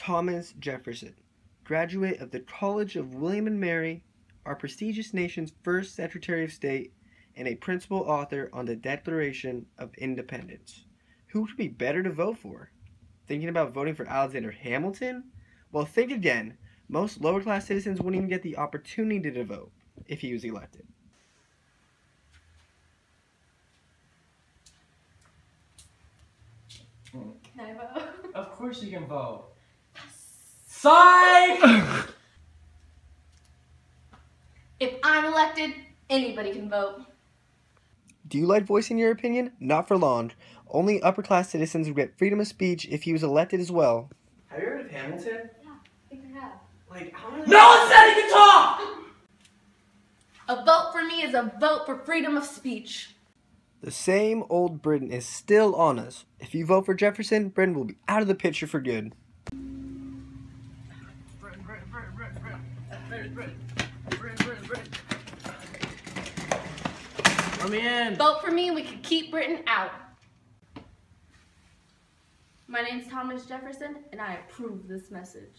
Thomas Jefferson, graduate of the College of William and Mary, our prestigious nation's first Secretary of State, and a principal author on the Declaration of Independence. Who would be better to vote for? Thinking about voting for Alexander Hamilton? Well, think again. Most lower class citizens wouldn't even get the opportunity to vote if he was elected. Hmm. Can I vote? Of course you can vote. Psych! if I'm elected, anybody can vote. Do you like voicing your opinion? Not for long. Only upper class citizens would get freedom of speech if he was elected as well. Have you heard of Hamilton? Yeah, I think I have. Like, how many. No one said he could talk! A vote for me is a vote for freedom of speech. The same old Britain is still on us. If you vote for Jefferson, Britain will be out of the picture for good. Let me in. Vote for me and we can keep Britain out. My name's Thomas Jefferson and I approve this message.